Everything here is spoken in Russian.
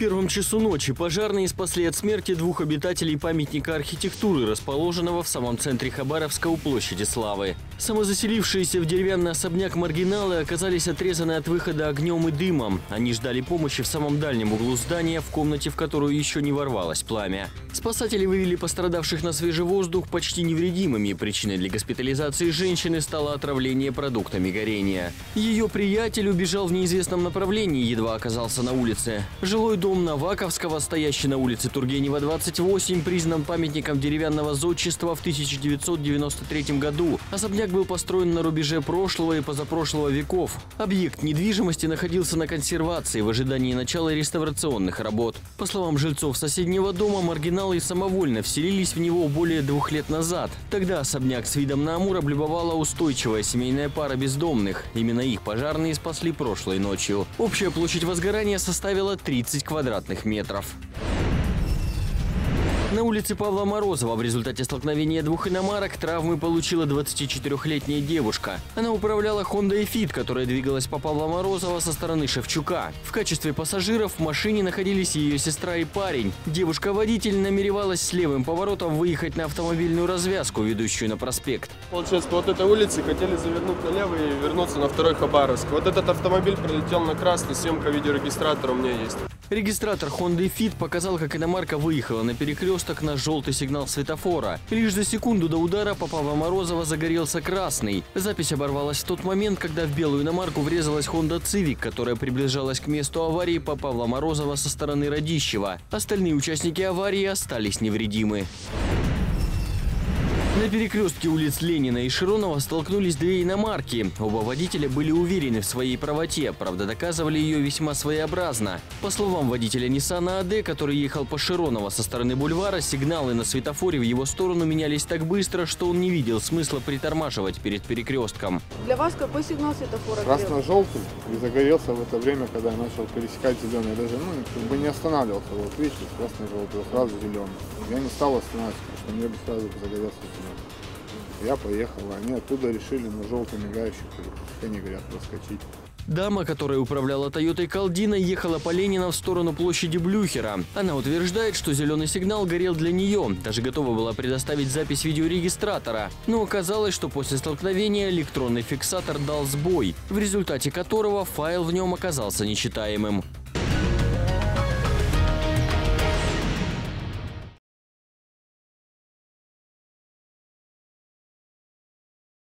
первом часу ночи пожарные спасли от смерти двух обитателей памятника архитектуры, расположенного в самом центре Хабаровска у площади Славы. Самозаселившиеся в деревянный особняк маргиналы оказались отрезаны от выхода огнем и дымом. Они ждали помощи в самом дальнем углу здания, в комнате, в которую еще не ворвалось пламя. Спасатели вывели пострадавших на свежий воздух почти невредимыми. Причиной для госпитализации женщины стало отравление продуктами горения. Ее приятель убежал в неизвестном направлении, едва оказался на улице. Жилой дом Дом Наваковского, стоящий на улице Тургенева, 28, признан памятником деревянного зодчества в 1993 году. Особняк был построен на рубеже прошлого и позапрошлого веков. Объект недвижимости находился на консервации в ожидании начала реставрационных работ. По словам жильцов соседнего дома, маргиналы самовольно вселились в него более двух лет назад. Тогда особняк с видом на Амур облюбовала устойчивая семейная пара бездомных. Именно их пожарные спасли прошлой ночью. Общая площадь возгорания составила 30 квадратов квадратных метров. На улице Павла Морозова в результате столкновения двух иномарок травмы получила 24-летняя девушка. Она управляла Honda Fit, которая двигалась по Павла Морозова со стороны Шевчука. В качестве пассажиров в машине находились ее сестра и парень. Девушка-водитель намеревалась с левым поворотом выехать на автомобильную развязку, ведущую на проспект. Получается, по вот этой улице хотели завернуть налево и вернуться на второй Хабаровск. Вот этот автомобиль пролетел на красный, съемка видеорегистратора у меня есть. Регистратор Honda Fit показал, как иномарка выехала на перекресток на желтый сигнал светофора. Лишь за секунду до удара по Павла Морозова загорелся красный. Запись оборвалась в тот момент, когда в белую иномарку врезалась Honda Civic, которая приближалась к месту аварии по Павла Морозова со стороны Радищева. Остальные участники аварии остались невредимы. На перекрестке улиц Ленина и Широнова столкнулись две иномарки. Оба водителя были уверены в своей правоте, правда доказывали ее весьма своеобразно. По словам водителя Ниссана АД, который ехал по Широнова со стороны бульвара, сигналы на светофоре в его сторону менялись так быстро, что он не видел смысла притормаживать перед перекрестком. Для вас какой сигнал светофора? Красно-желтый и загорелся в это время, когда я начал пересекать зеленый. Даже ну, как бы не останавливался. Вот видите, красно-желтый, сразу зеленый. Я не стал останавливаться, потому что мне бы сразу загорелся. Я поехал, они оттуда решили на желтый мигающий, они говорят, проскочить. Дама, которая управляла Тойотой Калдина, ехала по Ленина в сторону площади Блюхера. Она утверждает, что зеленый сигнал горел для нее. Даже готова была предоставить запись видеорегистратора. Но оказалось, что после столкновения электронный фиксатор дал сбой, в результате которого файл в нем оказался нечитаемым.